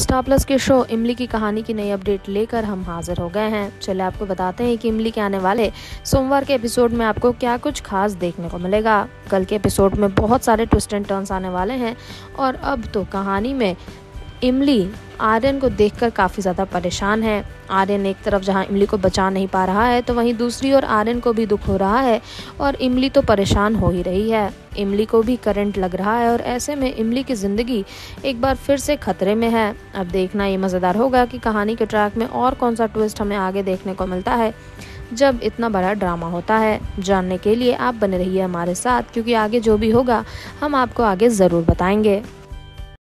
Star plus के show इमली की कहानी की नई अपडेट लेकर हम हाजिर हो गए हैं। चले आपको बताते हैं कि इमली के आने वाले सोमवार के एपिसोड में आपको क्या कुछ खास देखने को मिलेगा। कल के एपिसोड में बहुत सारे ट्विस्ट एंड टर्न्स आने वाले हैं। और अब तो कहानी में इमली, आर्यन को देखकर काफ़ी ज़्यादा परेशान है। आर्यन एक तरफ़ जहाँ इमली को बचा नहीं पा रहा है तो वहीं दूसरी ओर आर्यन को भी दुख हो रहा है और इमली तो परेशान हो ही रही है। इमली को भी करंट लग रहा है और ऐसे में इमली की ज़िंदगी एक बार फिर से खतरे में है। अब देखना ये मज़ेदार होगा कि कहानी के ट्रैक में और कौन सा ट्विस्ट हमें आगे देखने को मिलता है, जब इतना बड़ा ड्रामा होता है। जानने के लिए आप बने रहिए हमारे साथ, क्योंकि आगे जो भी होगा, हम आपको आगे ज़रूर बताएँगे।